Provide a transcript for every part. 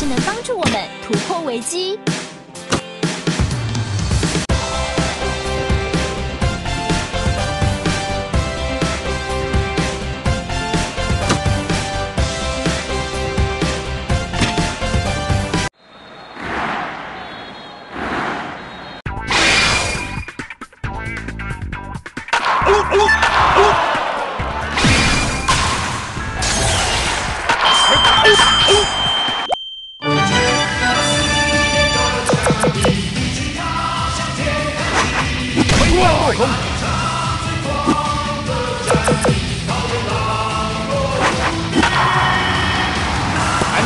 是能帮助我们突破危机。安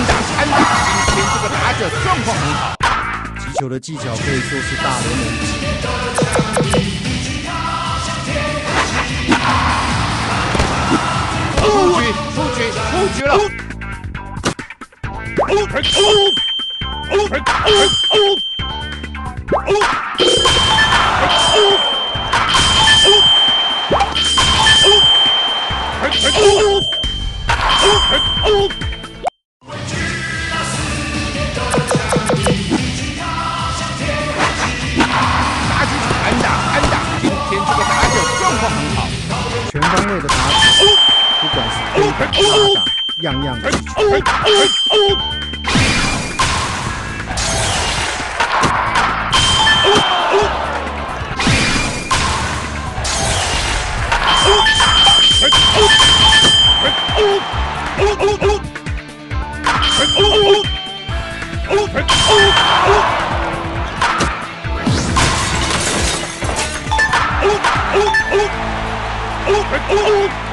打安打，今天这个打者状况很好。击球的技巧可以说是大联盟。出局，出局，出局了。很好，全方位的打击，不管是攻防打，样样都。oh, oh, oh.